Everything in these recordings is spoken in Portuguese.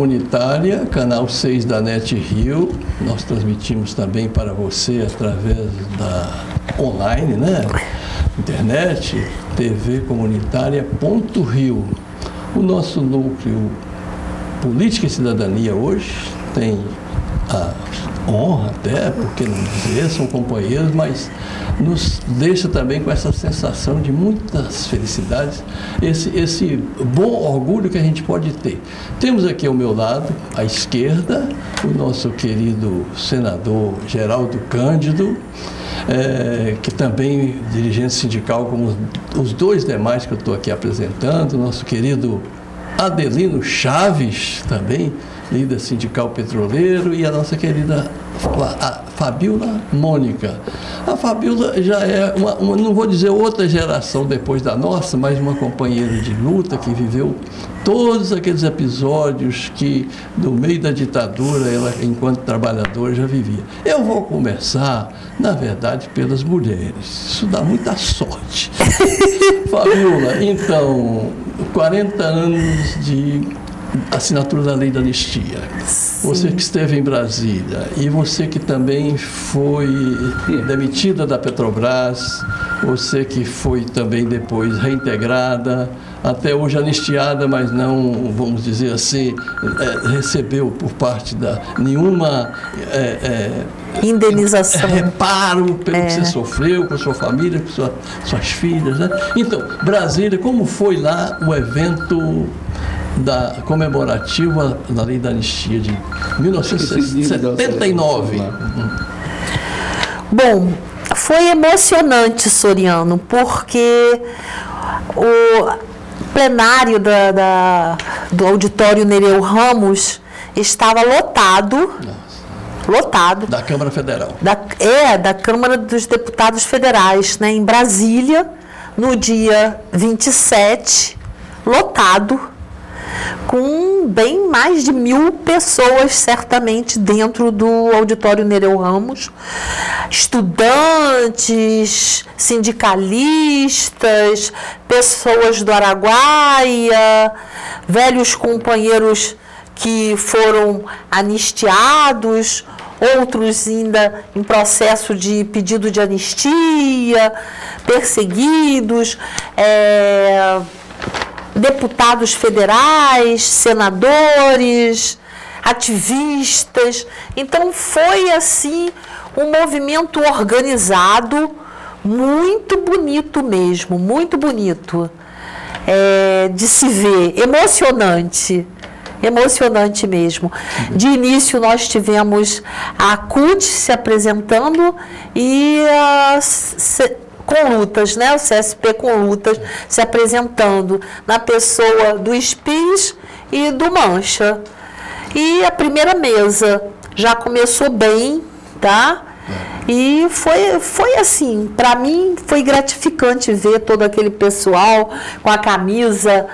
Comunitária, canal 6 da NET Rio. Nós transmitimos também para você através da online, né? Internet, TV Comunitária ponto Rio. O nosso núcleo Política e Cidadania hoje tem a honra até, porque não dizer, são companheiros, mas nos deixa também com essa sensação de muitas felicidades, esse, esse bom orgulho que a gente pode ter. Temos aqui ao meu lado, à esquerda, o nosso querido senador Geraldo Cândido, é, que também dirigente sindical, como os dois demais que eu estou aqui apresentando, nosso querido Adelino Chaves, também, líder sindical petroleiro, e a nossa querida a Fabiola Mônica. A Fabiola já é, uma, uma, não vou dizer outra geração depois da nossa, mas uma companheira de luta que viveu todos aqueles episódios que, no meio da ditadura, ela, enquanto trabalhadora, já vivia. Eu vou começar, na verdade, pelas mulheres. Isso dá muita sorte. Fabiola, então, 40 anos de assinatura da lei da anistia. Sim. Você que esteve em Brasília e você que também foi demitida da Petrobras, você que foi também depois reintegrada, até hoje anistiada, mas não, vamos dizer assim, é, recebeu por parte da nenhuma é, é, indenização, reparo pelo que você é. sofreu com sua família, com sua, suas filhas, né? Então, Brasília, como foi lá o evento da comemorativa da Lei da Anistia de 1979. Bom, foi emocionante, Soriano, porque o plenário da, da do auditório Nereu Ramos estava lotado. Nossa. Lotado. Da Câmara Federal. Da, é, da Câmara dos Deputados Federais, né, em Brasília, no dia 27, lotado com bem mais de mil pessoas, certamente, dentro do auditório Nereu Ramos. Estudantes, sindicalistas, pessoas do Araguaia, velhos companheiros que foram anistiados, outros ainda em processo de pedido de anistia, perseguidos. É, deputados federais, senadores, ativistas. Então foi assim um movimento organizado, muito bonito mesmo, muito bonito é, de se ver, emocionante. Emocionante mesmo. De início, nós tivemos a CUT se apresentando e a com lutas, né? O CSP com lutas se apresentando na pessoa do SPIS e do Mancha. E a primeira mesa já começou bem, tá? E foi, foi assim, para mim foi gratificante ver todo aquele pessoal com a camisa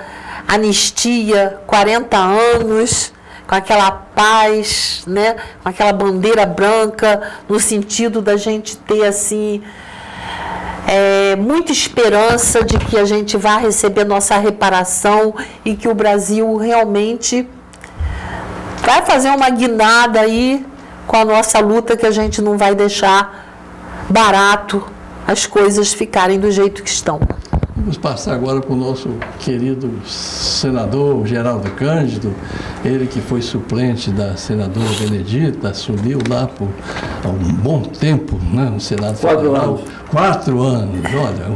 Anistia 40 anos, com aquela paz, né? Com aquela bandeira branca, no sentido da gente ter assim é, muita esperança de que a gente vá receber nossa reparação e que o Brasil realmente vai fazer uma guinada aí com a nossa luta que a gente não vai deixar barato as coisas ficarem do jeito que estão. Vamos passar agora para o nosso querido senador Geraldo Cândido, ele que foi suplente da senadora Benedita, assumiu lá por um bom tempo né, no Senado Quatro Federal. Anos. Quatro anos, olha,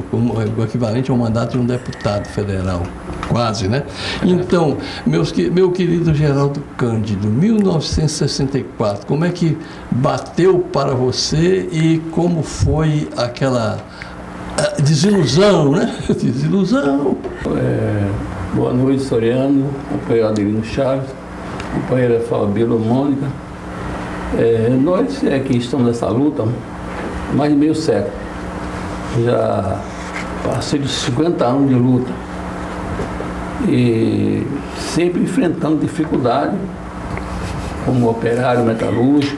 o equivalente ao mandato de um deputado federal, quase, né? Então, meus, meu querido Geraldo Cândido, 1964, como é que bateu para você e como foi aquela desilusão, né? Desilusão. É, boa noite, Soriano, companheiro Adelino Chaves, companheira Fabíola Mônica. É, nós é, que estamos nessa luta mais de meio século. Já passei de 50 anos de luta. E sempre enfrentando dificuldade, como operário metalúrgico,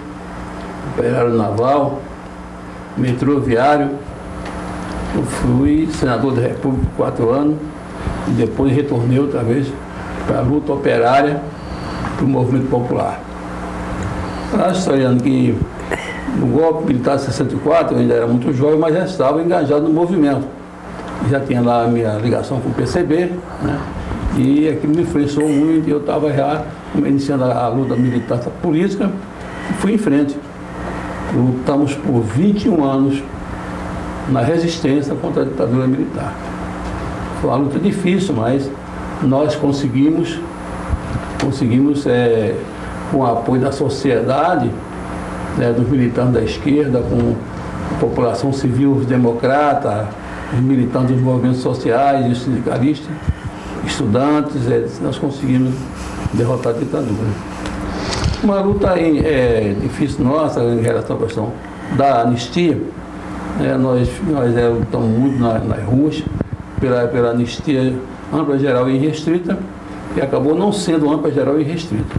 operário naval, metroviário eu fui senador da República por quatro anos e depois retornei outra vez para a luta operária para o movimento popular. Acho, historiando, que no golpe militar de 64, eu ainda era muito jovem, mas já estava engajado no movimento. Já tinha lá a minha ligação com o PCB, né? e aquilo me influenciou muito, e eu estava já iniciando a luta militar política, e fui em frente. Lutamos por 21 anos na resistência contra a ditadura militar. Foi uma luta difícil, mas nós conseguimos, conseguimos é, com o apoio da sociedade, né, dos militantes da esquerda, com a população civil democrata, os militantes dos movimentos sociais, os sindicalistas, estudantes, é, nós conseguimos derrotar a ditadura. Uma luta é, difícil nossa em relação à questão da anistia. É, nós nós é, estamos muito na, nas ruas pela, pela anistia ampla, geral e restrita, e acabou não sendo ampla, geral e restrita.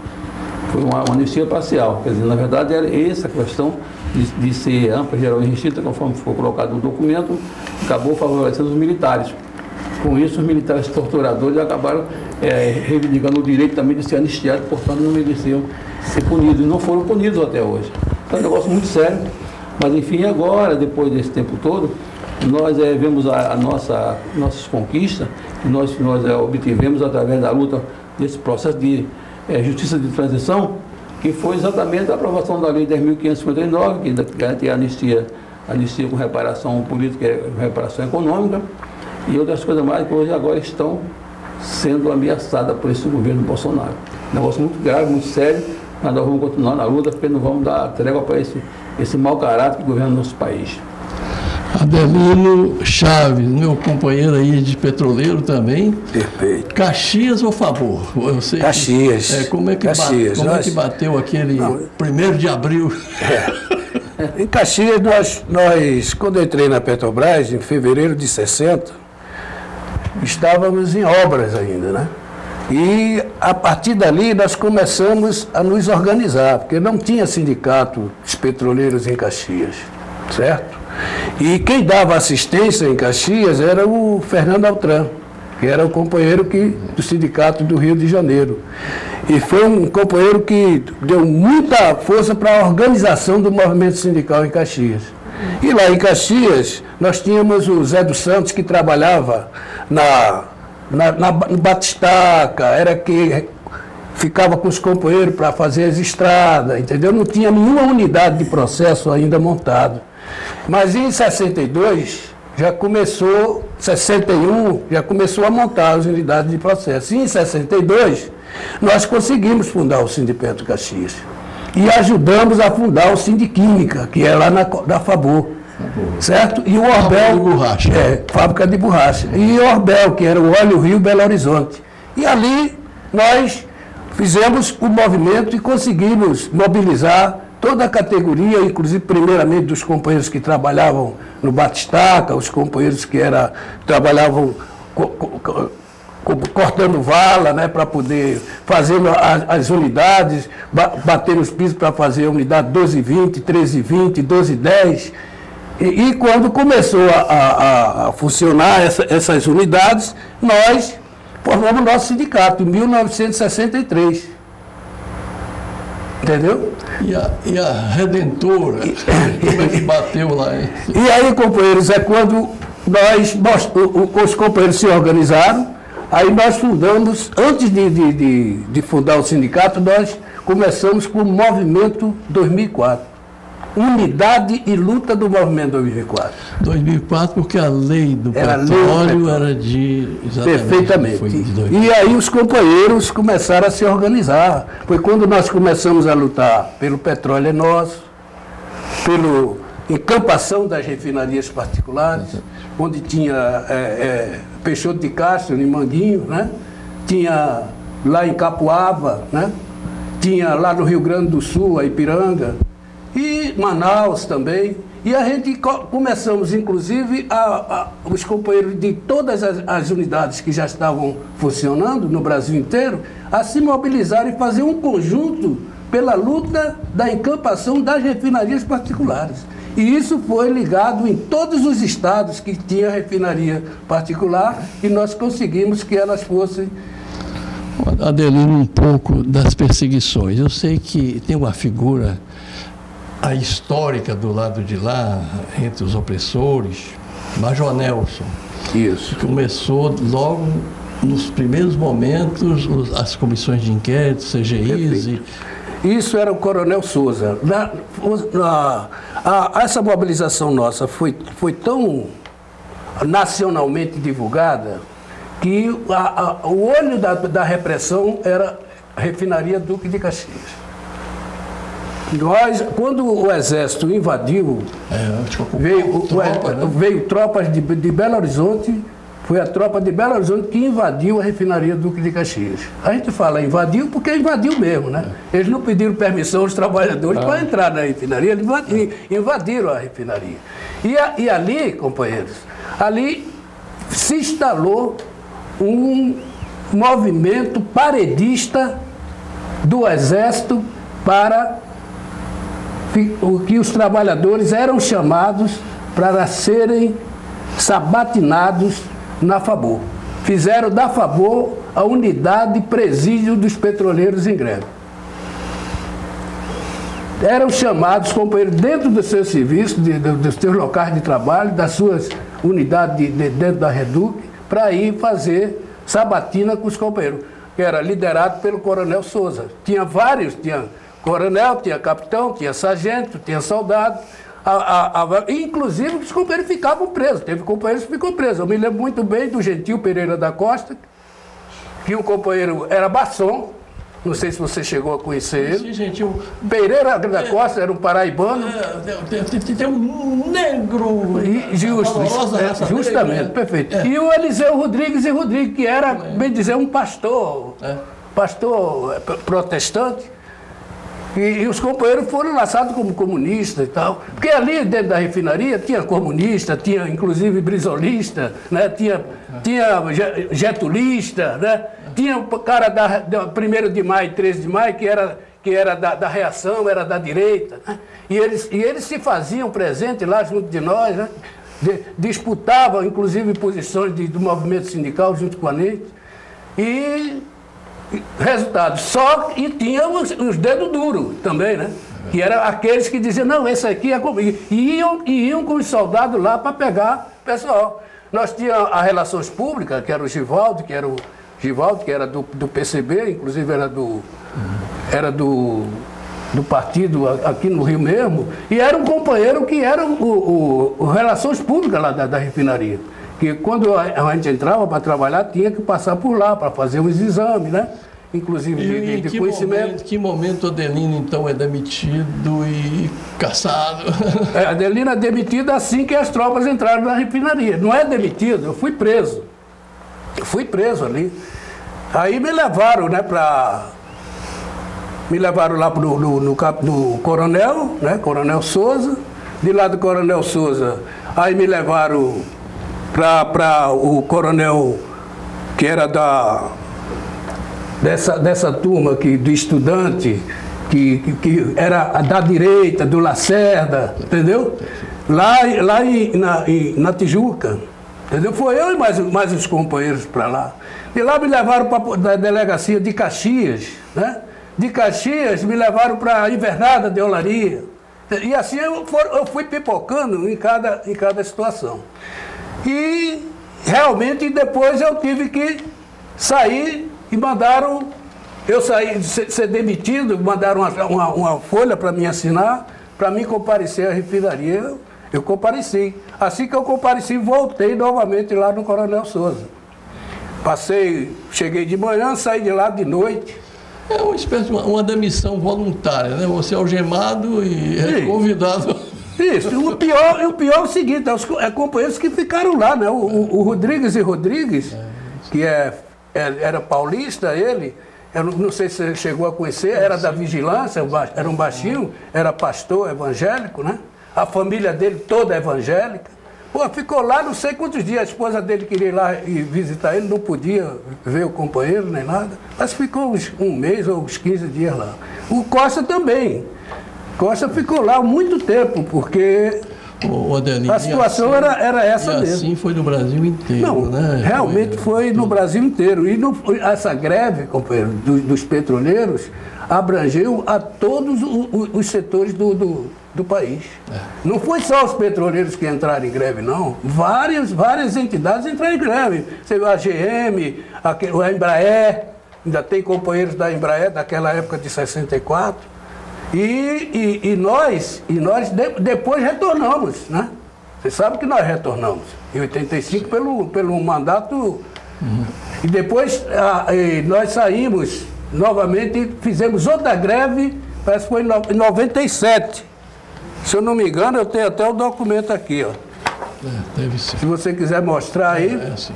Foi uma, uma anistia parcial. Quer dizer, na verdade, era essa questão de, de ser ampla, geral e restrita, conforme ficou colocado no documento, acabou favorecendo os militares. Com isso, os militares torturadores acabaram é, reivindicando o direito também de ser anistiados, portanto, não mereciam ser punidos. E não foram punidos até hoje. Então, é um negócio muito sério. Mas, enfim, agora, depois desse tempo todo, nós é, vemos a, a, nossa, nossas conquistas, nós, nós é, obtivemos através da luta desse processo de é, justiça de transição, que foi exatamente a aprovação da Lei 10.559, que garante a anistia, anistia com reparação política e reparação econômica, e outras coisas mais que hoje agora estão sendo ameaçadas por esse governo Bolsonaro. Negócio muito grave, muito sério, mas nós vamos continuar na luta porque não vamos dar trégua para esse, esse mau caráter que governa o nosso país. Adelino Chaves, meu companheiro aí de petroleiro também. Perfeito. Caxias ou favor? Caxias. É, como é que, Caxias. Bate, como nós... é que bateu aquele primeiro de abril? É. Em Caxias, nós, nós, quando eu entrei na Petrobras, em fevereiro de 60, estávamos em obras ainda, né? E a partir dali nós começamos a nos organizar, porque não tinha sindicato dos petroleiros em Caxias, certo? E quem dava assistência em Caxias era o Fernando Altran, que era o companheiro que, do Sindicato do Rio de Janeiro. E foi um companheiro que deu muita força para a organização do movimento sindical em Caxias. E lá em Caxias, nós tínhamos o Zé dos Santos, que trabalhava na, na, na Batistaca, era que ficava com os companheiros para fazer as estradas, entendeu? Não tinha nenhuma unidade de processo ainda montada. Mas em 62 já começou, 61 já começou a montar as unidades de processo. E em 62 nós conseguimos fundar o Sindipetro Caxias. E ajudamos a fundar o Sindiquímica, que é lá na, na Fabor. Certo? E o Orbel. Fábrica de borracha. É, fábrica de borracha. E o Orbel, que era o Óleo Rio Belo Horizonte. E ali nós fizemos o movimento e conseguimos mobilizar toda a categoria, inclusive primeiramente dos companheiros que trabalhavam no Batistaca, os companheiros que era, trabalhavam co, co, co, cortando vala, né, para poder fazer as, as unidades, ba, bater nos pisos para fazer a unidade 1220, 1320, 1210. E, e quando começou a, a, a funcionar essa, essas unidades, nós formamos nosso sindicato em 1963. Entendeu? E a, e a Redentora, como é que bateu lá? Hein? E aí, companheiros, é quando nós, nós os companheiros se organizaram, aí nós fundamos, antes de, de, de, de fundar o sindicato, nós começamos com o Movimento 2004 unidade e luta do movimento 2004. 2004, porque a lei do era petróleo lei era de. Perfeitamente. De e aí os companheiros começaram a se organizar. Foi quando nós começamos a lutar pelo petróleo é nosso, pelo encampação das refinarias particulares, onde tinha é, é, Peixoto de Castro, em Manguinho, né? tinha lá em Capuava, né? tinha lá no Rio Grande do Sul, a Ipiranga, e Manaus também. E a gente começamos, inclusive, a, a, os companheiros de todas as, as, unidades que já estavam funcionando no Brasil inteiro, a se mobilizar e fazer um conjunto pela luta da encampação das refinarias particulares. E isso foi ligado em todos os estados que tinha refinaria particular e nós conseguimos que elas fossem Adelino, um pouco das perseguições. Eu sei que tem uma figura a histórica do lado de lá, entre os opressores, Major Nelson. Isso. Começou logo nos primeiros momentos as comissões de inquérito, CGIs e isso era o Coronel Souza. Na, na, a, essa mobilização nossa foi, foi tão nacionalmente divulgada que a, a, o olho da, da repressão era a refinaria Duque de Caxias. Nós, quando o exército invadiu, é, veio, tropa, né? veio tropas de, de Belo Horizonte foi a tropa de Belo Horizonte que invadiu a refinaria Duque de Caxias. A gente fala invadiu porque invadiu mesmo, né? Eles não pediram permissão aos trabalhadores ah. para entrar na refinaria, eles invadiram a refinaria. E, a, e ali, companheiros, ali se instalou um movimento paredista do Exército para o que os trabalhadores eram chamados para serem sabatinados na FABOR. Fizeram da FABOR a unidade presídio dos petroleiros em greve. Eram chamados companheiros dentro do seu serviço, de, de, dos seus locais de trabalho, das suas unidades de, de, dentro da Reduc, para ir fazer sabatina com os companheiros, que era liderado pelo Coronel Souza. Tinha vários, tinha coronel, tinha capitão, tinha sargento, tinha soldado. A, a, a, inclusive os companheiros ficavam presos. Teve companheiros que ficou presos. Eu me lembro muito bem do Gentil Pereira da Costa, que o companheiro era maçom. Não sei se você chegou a conhecer ele. Sim, Gentil. Pereira da é, Costa era um paraibano. É, tem, um negro. Justo, é, justamente, perfeito. E o Eliseu Rodrigues e Rodrigues, que era, bem dizer, um pastor. Pastor protestante e, e, os companheiros foram lançados como comunistas e tal. Porque ali dentro da refinaria tinha comunista, tinha inclusive brisolista, né? tinha, tinha getulista, né? tinha o cara da, da 1 de maio e 13 de maio que era, que era da, da reação, era da direita. Né? E, eles, e eles se faziam presentes lá junto de nós, né? de, disputavam inclusive posições de, do movimento sindical junto com a NEIT. E Resultado, só e tinha os, os dedos duros também, né? Que eram aqueles que diziam, não, esse aqui é comigo. E iam, e iam com os soldados lá para pegar pessoal. Nós tínhamos as relações públicas, que era o Givaldo, que era o Givaldo, que era do, do PCB, inclusive era do. Era do do partido aqui no Rio mesmo, e era um companheiro que era o, o, o Relações Públicas lá da, da refinaria que quando a gente entrava para trabalhar, tinha que passar por lá para fazer uns exames, né? Inclusive de, de, de que conhecimento. Momento, que momento Adelino, então, é demitido e caçado? É, Adelino é demitido assim que as tropas entraram na refinaria. Não é demitido, eu fui preso. Eu fui preso ali. Aí me levaram, né, para me levaram lá no, no, no, no, Coronel, né? Coronel Souza. De lá do Coronel Souza, aí me levaram para o coronel que era da dessa, dessa turma aqui, do estudante, que, que, que era da direita, do Lacerda, entendeu? Lá, lá em, na, em, na Tijuca. Entendeu? Foi eu e mais, mais os companheiros para lá. De lá me levaram para a delegacia de Caxias, né? De Caxias me levaram para a Invernada de Olaria. E assim eu, for, eu fui pipocando em cada, em cada situação. E realmente depois eu tive que sair e mandaram, eu saí, ser, ser demitido, mandaram uma, uma, uma folha para mim assinar, para mim comparecer à refinaria. Eu, eu compareci. Assim que eu compareci, voltei novamente lá no Coronel Souza. Passei, cheguei de manhã, saí de lá de noite. É uma espécie de uma, uma demissão voluntária, né? Você é algemado e é convidado isso. O pior, o pior é o seguinte, é os é companheiros que ficaram lá, né? O, o, o Rodrigues e Rodrigues, que é, é, era paulista, ele, eu não sei se você chegou a conhecer, era da vigilância, era um baixinho, era pastor evangélico, né? A família dele toda evangélica. Pô, ficou lá não sei quantos dias, a esposa dele queria ir lá e visitar ele, não podia ver o companheiro nem nada, mas ficou uns, um mês ou uns 15 dias lá. O Costa também. Costa ficou lá muito tempo, porque O A situação assim, era, era essa e mesmo. assim foi no Brasil inteiro, Não, né? realmente foi no Brasil inteiro. E no- essa greve, companheiro, do- dos petroleiros abrangeu a todos o- o- os setores do, do, do país. Não foi só os petroleiros que entraram em greve, não. Várias, várias entidades entraram em greve. Você viu a GM, aque- a Embraer, ainda tem companheiros da Embraer daquela época de 64. E, e, e nós, e nós de- depois retornamos, né? Você sabe que nós retornamos. Em 85 pelo, pelo mandato. E depois ah, e nós saímos novamente e fizemos outra greve, parece que foi em no- em 97. Se eu não me engano, eu tenho até o documento aqui, ó. É, deve ser. Se você quiser mostrar aí. É, assim.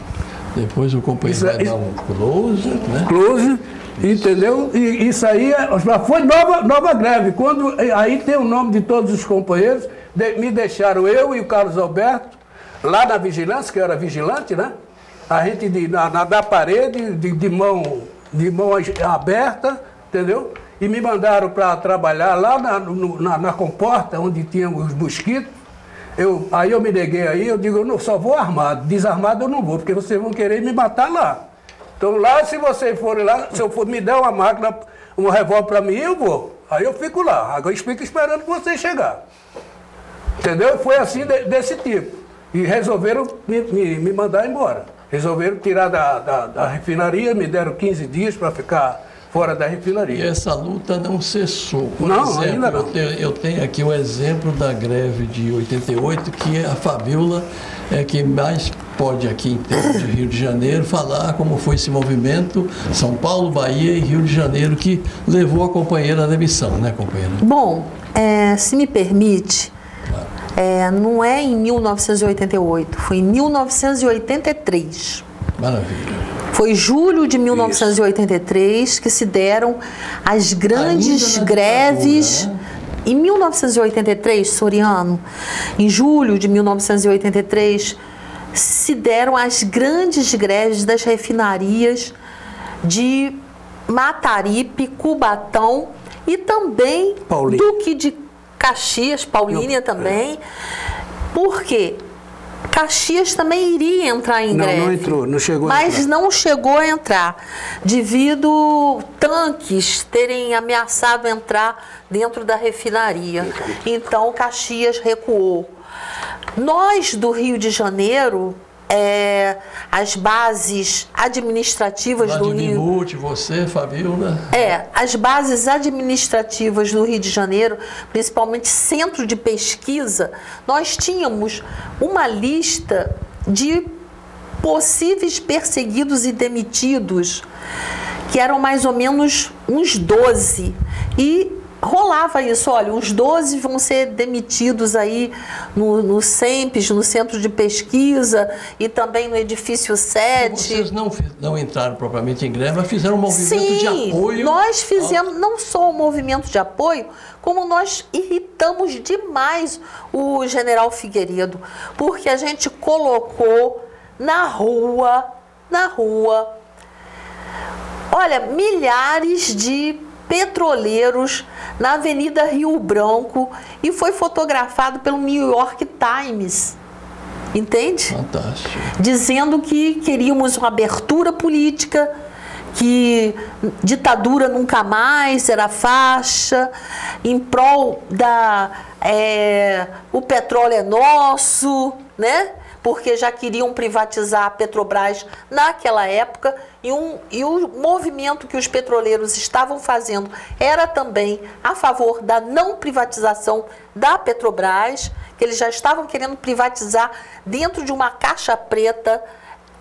Depois o companheiro Isso é- vai dar um close, né? Close, entendeu? E isso aí é- foi nova, nova greve. Quando, aí tem o nome de todos os companheiros, de- me deixaram eu e o Carlos Alberto, lá na vigilância, que eu era vigilante, né? A gente de, na, na- da parede, de, de mão, de mão aberta, entendeu? E me mandaram para trabalhar lá na, no- na, na comporta, onde tinha os mosquitos. Eu, aí eu me neguei aí, eu digo, eu não, só vou armado, desarmado eu não vou, porque vocês vão querer me matar lá. Então lá, se vocês forem lá, se eu for me der uma máquina, um revólver para mim, eu vou. Aí eu fico lá, agora eu fico esperando vocês chegar. Entendeu? Foi assim de- desse tipo. E resolveram me, me, me mandar embora. Resolveram tirar da, da, da refinaria, me deram 15 dias para ficar fora da E refinaria. essa luta não cessou. Por Não, exemplo, ainda não. Eu, tenho, eu tenho aqui o exemplo da greve de 88, que a Fabiola é que mais pode aqui em termos de Rio de Janeiro falar como foi esse movimento São Paulo, Bahia e Rio de Janeiro que levou a companheira à demissão, né, companheira? Bom, é, se me permite, é, não é em 1988, foi em 1983. Maravilha. Foi julho de 1983 que se deram as grandes greves. ditadura, né? Em 1983, Soriano, em julho de 1983, se deram as grandes greves das refinarias de Mataripe, Cubatão e também Paulínia. Duque de Caxias, Paulínia também. Por quê? Caxias também iria entrar em Não, greve. não entrou, não chegou a Mas entrar. não chegou a entrar, devido tanques terem ameaçado entrar dentro da refinaria. Então Caxias recuou. Nós do Rio de Janeiro, é, as bases administrativas do Rio. Muti, você, Fabiola. É, as bases administrativas do Rio de Janeiro, principalmente centro de pesquisa, nós tínhamos uma lista de possíveis perseguidos e demitidos, que eram mais ou menos uns 12. E rolava isso, olha, uns 12 vão ser demitidos aí no, no CEMPES, no Centro de Pesquisa, e também no Edifício 7. Vocês não, não entraram propriamente em greve, mas fizeram um movimento de apoio. Nós fizemos não só o movimento de apoio, como nós irritamos demais o general Figueiredo, porque a gente colocou na rua, na rua, olha, milhares de petroleiros na Avenida Rio Branco e foi fotografado pelo New York Times. Entende? Fantástico. dizendo que queríamos uma abertura política, que ditadura nunca mais era faixa, em prol da é, o petróleo é nosso, né? Porque já queriam privatizar a Petrobras naquela época e, um, e o movimento que os petroleiros estavam fazendo era também a favor da não privatização da Petrobras, que eles já estavam querendo privatizar dentro de uma caixa preta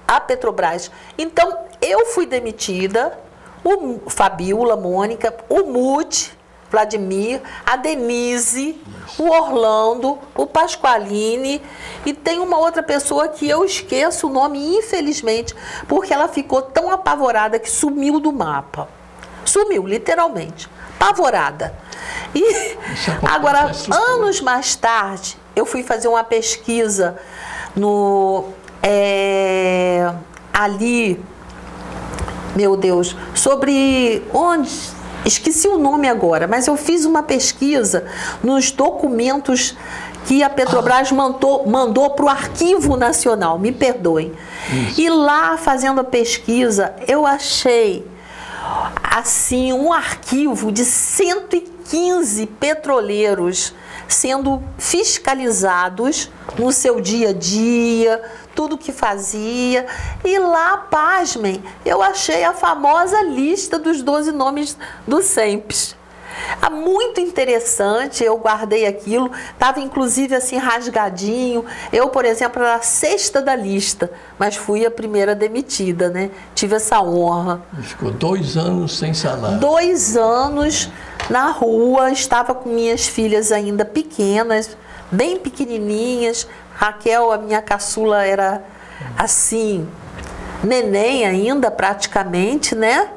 a Petrobras. Então, eu fui demitida, o Fabiola, Mônica, o Mude, Vladimir, a Denise, o Orlando, o Pasqualini e tem uma outra pessoa que eu esqueço o nome, infelizmente, porque ela ficou tão apavorada que sumiu do mapa. Sumiu, literalmente. Apavorada. E acontece agora, estrutura. anos mais tarde, eu fui fazer uma pesquisa no é, ali, meu Deus, sobre onde esqueci o nome agora, mas eu fiz uma pesquisa nos documentos que a Petrobras mandou, mandou para o Arquivo Nacional, me perdoem. Isso. E lá, fazendo a pesquisa, eu achei assim um arquivo de 115 petroleiros sendo fiscalizados no seu dia a dia, tudo que fazia. E lá, pasmem, eu achei a famosa lista dos 12 nomes do SEMPES. É muito interessante, eu guardei aquilo, estava inclusive assim rasgadinho. Eu, por exemplo, era a sexta da lista, mas fui a primeira demitida, né? Tive essa honra. Ficou dois anos sem salário. Dois anos na rua, estava com minhas filhas ainda pequenas, bem pequenininhas. Raquel, a minha caçula, era assim, neném ainda praticamente, né?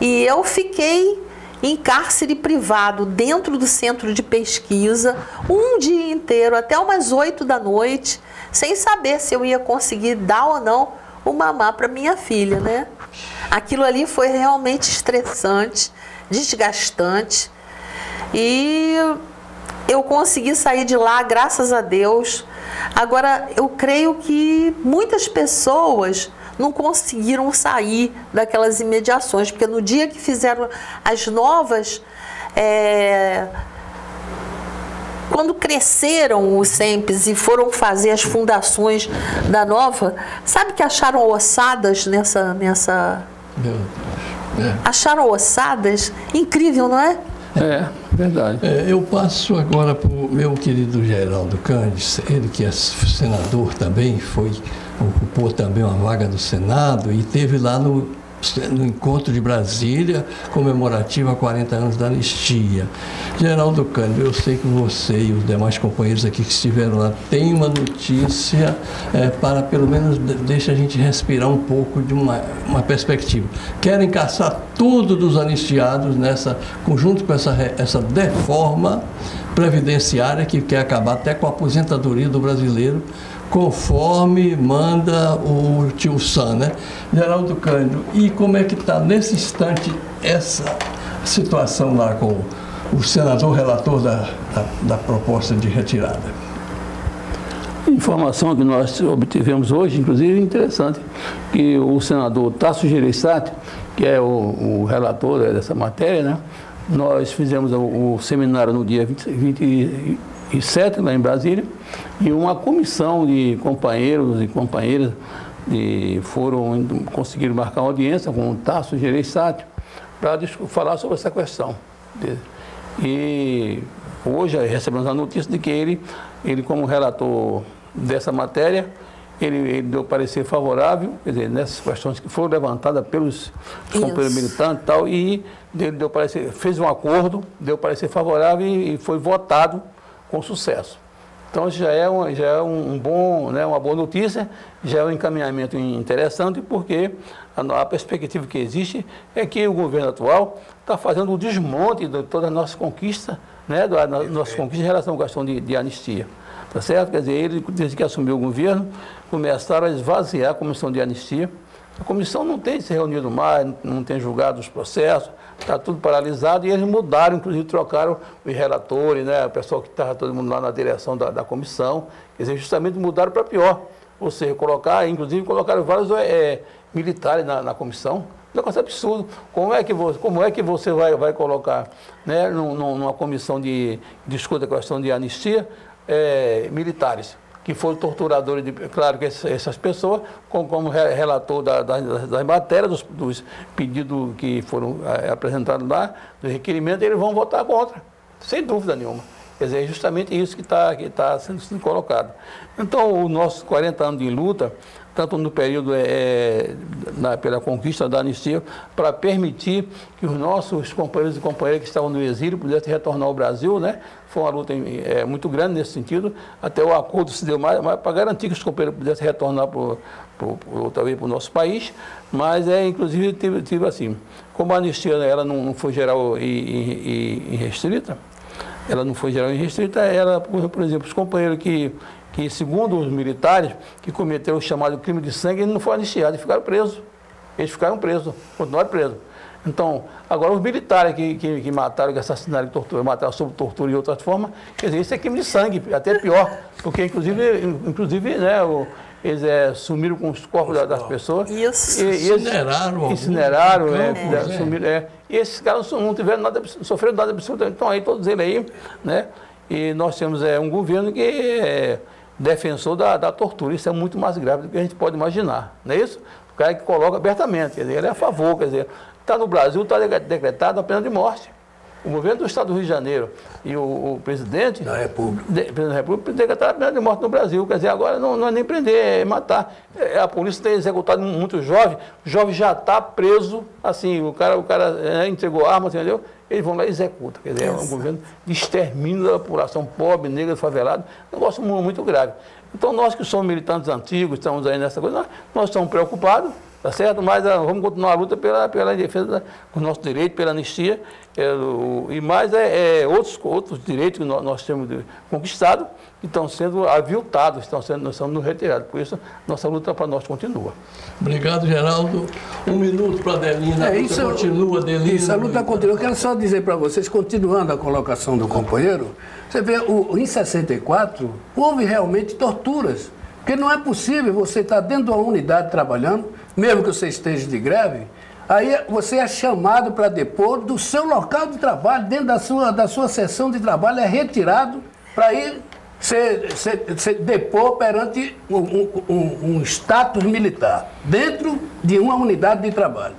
E eu fiquei em cárcere privado dentro do centro de pesquisa, um dia inteiro, até umas 8 da noite, sem saber se eu ia conseguir dar ou não o mamar para minha filha, né? Aquilo ali foi realmente estressante, desgastante. E eu consegui sair de lá, graças a Deus. Agora, eu creio que muitas pessoas não conseguiram sair daquelas imediações, porque no dia que fizeram as novas. É, quando cresceram os SEMPs e foram fazer as fundações da nova, sabe que acharam ossadas nessa. nessa... Meu Deus. É. Acharam ossadas? Incrível, não é? É, verdade. É, eu passo agora para o meu querido Geraldo Cândido, ele que é senador também, foi ocupou também uma vaga do Senado e teve lá no, no encontro de Brasília, comemorativo a 40 anos da anistia. Geraldo Cândido, eu sei que você e os demais companheiros aqui que estiveram lá têm uma notícia é, para pelo menos deixa a gente respirar um pouco de uma, uma perspectiva. Querem caçar tudo dos anistiados nessa, conjunto com essa, essa deforma previdenciária que quer acabar até com a aposentadoria do brasileiro conforme manda o tio Sam, né? Geraldo Cândido, e como é que está nesse instante essa situação lá com o senador relator da, da, da proposta de retirada? Informação que nós obtivemos hoje, inclusive interessante, que o senador Tasso Gereissati, que é o, o, relator dessa matéria, né? Nós fizemos o, o seminário no dia 20, 20 sete lá em Brasília, e uma comissão de companheiros e companheiras de, foram conseguiram marcar uma audiência com o Tasso Gereissati para falar sobre essa questão. E hoje recebemos a notícia de que ele, ele como relator dessa matéria, ele, ele, deu parecer favorável, quer dizer, nessas questões que foram levantadas pelos companheiros militantes e tal, e ele deu parecer, fez um acordo, deu parecer favorável e, e foi votado com sucesso. Então já é, um, já é um bom, né, uma boa notícia, já é um encaminhamento interessante, porque a, a perspectiva que existe é que o governo atual está fazendo o desmonte de todas as nossas conquistas, né, das nossas conquistas em relação à questão de, de anistia. Tá certo? Quer dizer, ele, desde que assumiu o governo, começaram a esvaziar a comissão de anistia. A comissão não tem se reunido mais, não tem julgado os processos, está tudo paralisado e eles mudaram, inclusive trocaram os relatores, né, o pessoal que estava todo mundo lá na direção da, da comissão, dizer, justamente mudaram para pior. Ou seja, colocar, inclusive colocaram vários é, militares na, na comissão. Um negócio absurdo. Como é que você, como é que você vai, vai colocar né, numa comissão de discuta a questão de anistia é, militares? Que foram torturadores, de, claro que essas pessoas, como, como relator da, da, das matérias, dos, dos, pedidos que foram é, apresentados lá, do requerimento, eles vão votar contra, sem dúvida nenhuma. Quer dizer, é justamente isso que está que tá sendo, sendo colocado. Então, os nossos 40 anos de luta, tanto no período é, na, pela conquista da anistia, para permitir que os nossos companheiros e companheiras que estavam no exílio pudessem retornar ao Brasil, né? Foi uma luta é, muito grande nesse sentido, até o acordo se deu mais, para garantir que os companheiros pudessem retornar outra vez para o nosso país, mas é inclusive tive, tive assim, como a anistia ela não, não foi geral e, e, e, restrita, ela não foi geral restrita, ela, por, exemplo, os companheiros que que, segundo os militares que cometeram o chamado crime de sangue, eles não foram anistiados, ficaram presos. Eles ficaram presos, continuaram presos. Então, agora os militares que, que, que mataram, que assassinaram, que torturaram, mataram sob tortura e outras formas, quer dizer, isso é crime de sangue, até pior, porque inclusive, inclusive né, o, eles é, sumiram com os corpos os das pessoas. Isso. E, e incineraram. Incineraram, é, é. Sumiram, é. E esses caras não tiveram nada, sofreram nada absolutamente. Então aí todos eles aí, né? E nós temos é, um governo que é defensor da, da tortura. Isso é muito mais grave do que a gente pode imaginar, não é isso? O cara que coloca abertamente, quer dizer, ele é a favor, quer dizer, está no Brasil, está decretado a pena de morte. O governo do Estado do Rio de Janeiro e o, o presidente da República, de, presidente da República decretaram a pena de morte no Brasil. Quer dizer, agora não, não é nem prender, é matar. É, a polícia tem executado muito jovem, o jovem já está preso, assim, o cara, o cara é, entregou armas, entendeu? Eles vão lá e executam. Quer dizer, é um governo de extermínio da população pobre, negra, favelada, negócio muito, muito grave. Então, nós que somos militantes antigos, estamos aí nessa coisa, nós, nós estamos preocupados Tá certo? Mas ah, vamos continuar a luta pela, pela defesa dos nossos direitos, pela anistia, é, o, e mais é, é, outros, outros direitos que nós, nós temos conquistado que estão sendo aviltados, estão sendo, nós estamos retirados. Por isso, nossa luta para nós continua. Obrigado, Geraldo. Um minuto para a Adelina. É, isso, continua, Adelina. Isso, a luta continua. Eu quero só dizer para vocês, continuando a colocação do companheiro, você vê, o, em 64, houve realmente torturas. Porque não é possível você estar dentro de uma unidade trabalhando, mesmo que você esteja de greve, aí você é chamado para depor do seu local de trabalho, dentro da sua, da sua sessão de trabalho, é retirado para ir ser, ser, ser depor perante um, um, um, um status militar, dentro de uma unidade de trabalho.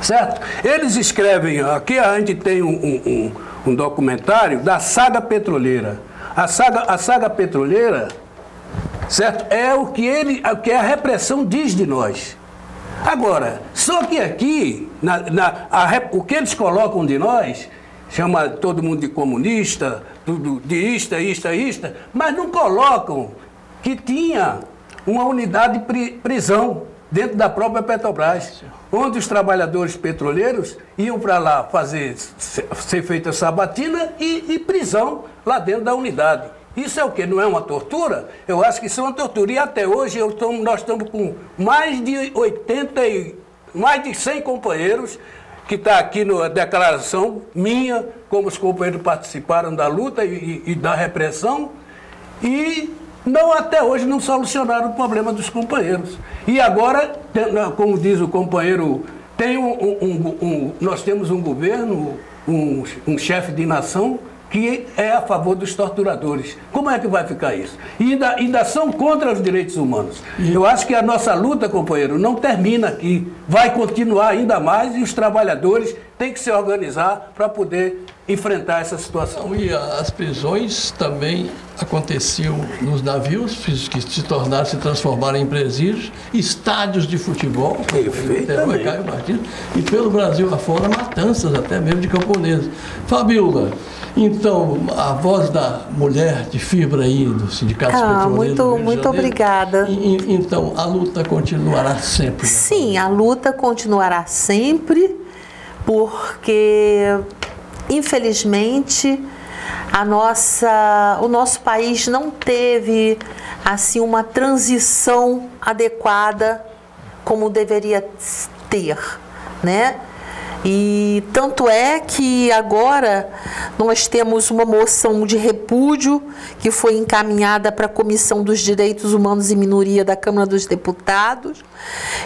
Certo? Eles escrevem, aqui a gente tem um, um, documentário da saga petroleira. A saga, a saga petroleira certo? É o que, ele, o que a repressão diz de nós. Agora, só que aqui, na, na, a, o que eles colocam de nós, chama todo mundo de comunista, tudo de ista, ista, ista, mas não colocam que tinha uma unidade de pri, prisão dentro da própria Petrobras, onde os trabalhadores petroleiros iam para lá fazer ser feita sabatina e, e prisão lá dentro da unidade. Isso é o que? Não é uma tortura? Eu acho que isso é uma tortura. E até hoje tô, nós estamos com mais de 80, e, mais de 100 companheiros que está aqui na declaração minha, como os companheiros participaram da luta e, e, da repressão, e não até hoje não solucionaram o problema dos companheiros. E agora, como diz o companheiro, tem um, um, um, nós temos um governo, um chefe de nação que é a favor dos torturadores. Como é que vai ficar isso? E ainda, ainda são contra os direitos humanos. Eu acho que a nossa luta, companheiro, não termina aqui. Vai continuar ainda mais e os trabalhadores têm que se organizar para poder enfrentar essa situação. E as prisões também aconteciam nos navios, que se tornaram, se transformaram em presídios, estádios de futebol, e pelo Brasil afora, matanças até mesmo de camponeses. Fabiola, então, a voz da mulher de fibra aí do Sindicato ah, Muito, muito obrigada. E, então, a luta continuará sempre. Né? Sim, a luta continuará sempre, porque, infelizmente, a nossa, o nosso país não teve assim uma transição adequada como deveria ter, né? E tanto é que agora nós temos uma moção de repúdio que foi encaminhada para a Comissão dos Direitos Humanos e Minoria da Câmara dos Deputados.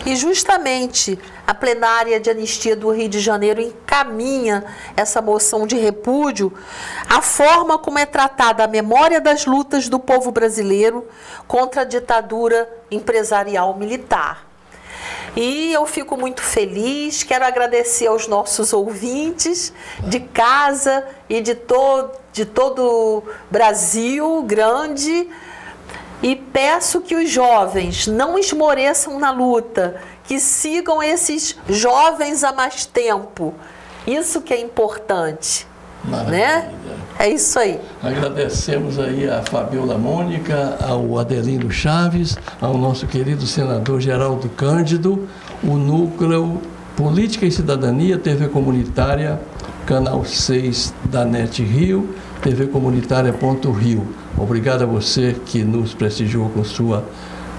E justamente a plenária de anistia do Rio de Janeiro encaminha essa moção de repúdio a forma como é tratada a memória das lutas do povo brasileiro contra a ditadura empresarial militar. E eu fico muito feliz, quero agradecer aos nossos ouvintes de casa e de, to de todo o Brasil grande. E peço que os jovens não esmoreçam na luta, que sigam esses jovens há mais tempo. Isso que é importante. Né? É isso aí. Agradecemos aí a Fabiola Mônica, ao Adelino Chaves, ao nosso querido senador Geraldo Cândido, o núcleo Política e Cidadania, TV Comunitária, canal 6 da NET Rio, TV Comunitária Ponto Rio. Obrigado a você que nos prestigiou com sua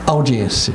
audiência.